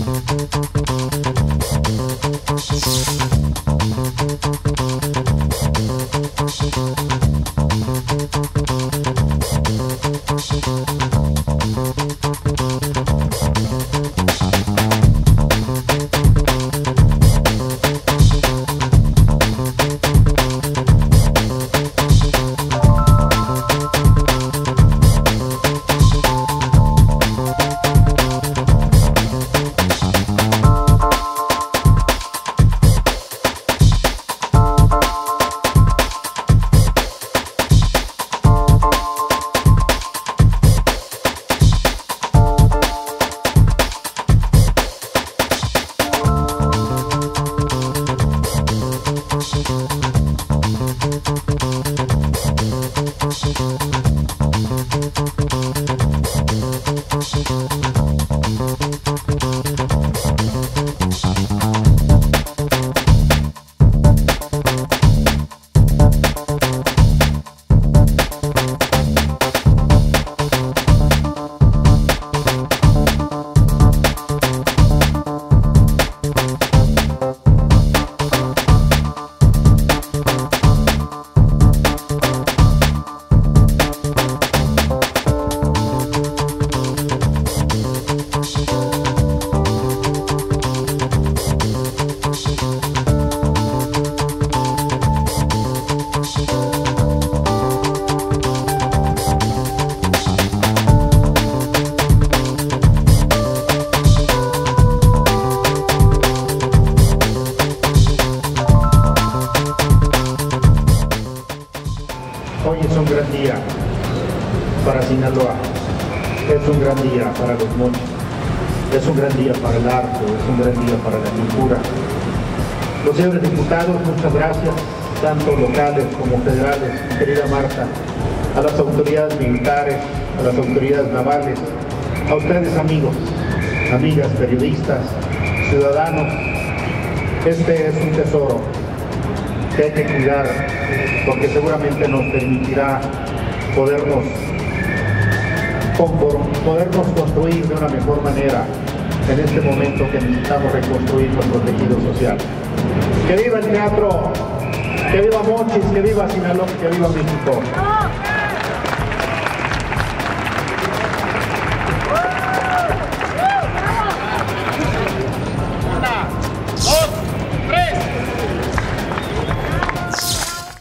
Thank you. Hoy es un gran día para Sinaloa, es un gran día para los mochis, es un gran día para el arte, es un gran día para la cultura. Los señores diputados, muchas gracias, tanto locales como federales, querida Marta, a las autoridades militares, a las autoridades navales, a ustedes amigos, amigas, periodistas, ciudadanos. Este es un tesoro que hay que cuidar porque seguramente nos permitirá podernos, podernos construir de una mejor manera en este momento que necesitamos reconstruir nuestro tejido social. ¡Que viva el teatro! ¡Que viva Mochis! ¡Que viva Sinaloa! ¡Que viva México!